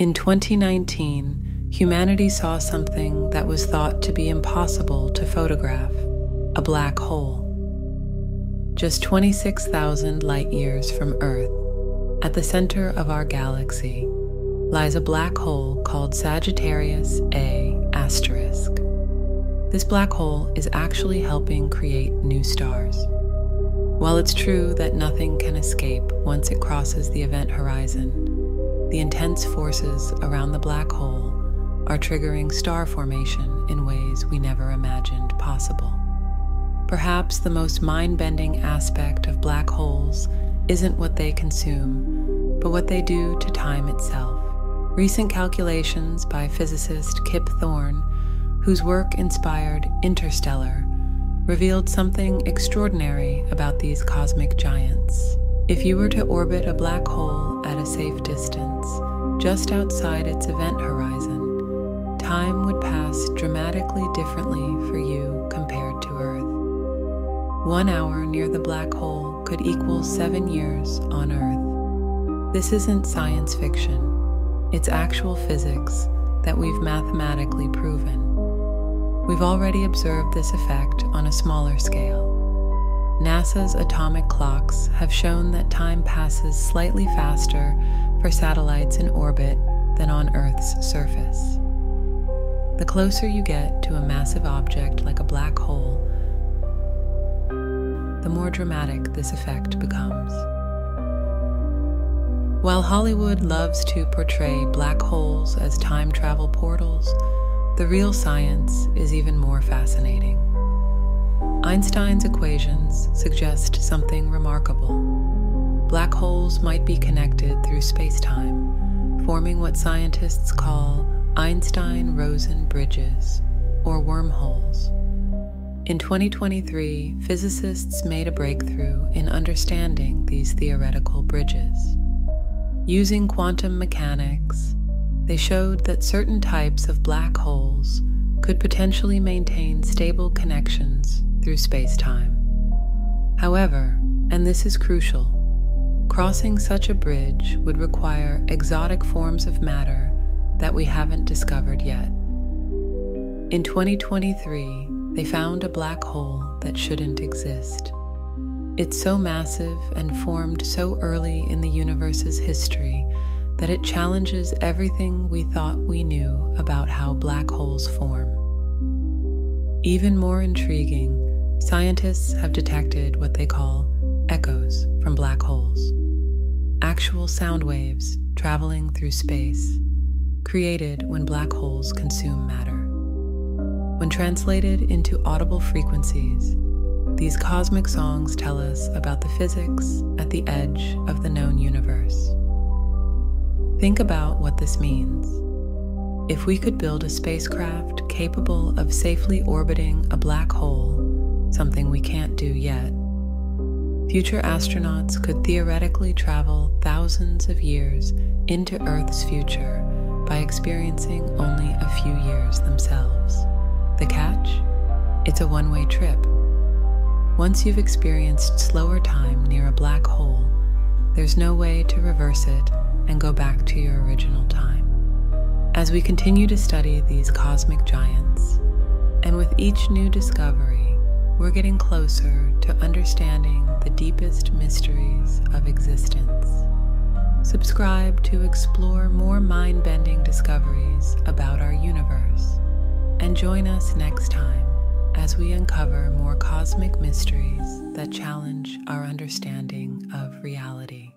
In 2019, humanity saw something that was thought to be impossible to photograph a black hole. Just 26,000 light years from Earth, at the center of our galaxy, lies a black hole called Sagittarius A asterisk. This black hole is actually helping create new stars. While it's true that nothing can escape once it crosses the event horizon, the intense forces around the black hole are triggering star formation in ways we never imagined possible. Perhaps the most mind bending aspect of black holes isn't what they consume, but what they do to time itself. Recent calculations by physicist Kip Thorne, whose work inspired Interstellar, revealed something extraordinary about these cosmic giants. If you were to orbit a black hole at a safe distance, just outside its event horizon, time would pass dramatically differently for you compared to Earth. One hour near the black hole could equal seven years on Earth. This isn't science fiction. It's actual physics that we've mathematically proven. We've already observed this effect on a smaller scale. NASA's atomic clocks have shown that time passes slightly faster for satellites in orbit than on Earth's surface. The closer you get to a massive object like a black hole, the more dramatic this effect becomes. While Hollywood loves to portray black holes as time travel portals, the real science is even more fascinating. Einstein's equations suggest something remarkable. Black holes might be connected through spacetime, forming what scientists call Einstein Rosen bridges, or wormholes. In 2023, physicists made a breakthrough in understanding these theoretical bridges. Using quantum mechanics, they showed that certain types of black holes could potentially maintain stable connections through space time. However, and this is crucial, crossing such a bridge would require exotic forms of matter that we haven't discovered yet. In 2023, they found a black hole that shouldn't exist. It's so massive and formed so early in the universe's history that it challenges everything we thought we knew about how black holes form. Even more intriguing, scientists have detected what they call echoes from black holes, actual sound waves traveling through space, created when black holes consume matter. When translated into audible frequencies, these cosmic songs tell us about the physics at the edge of the known universe. Think about what this means. If we could build a spacecraft capable of safely orbiting a black hole, something we can't do yet, future astronauts could theoretically travel thousands of years into Earth's future by experiencing only a few years themselves. The catch? It's a one way trip once you've experienced slower time near a black hole, there's no way to reverse it and go back to your original time. As we continue to study these cosmic giants, and with each new discovery, we're getting closer to understanding the deepest mysteries of existence. Subscribe to explore more mind bending discoveries about our universe, and join us next time as we uncover more cosmic mysteries that challenge our understanding of reality.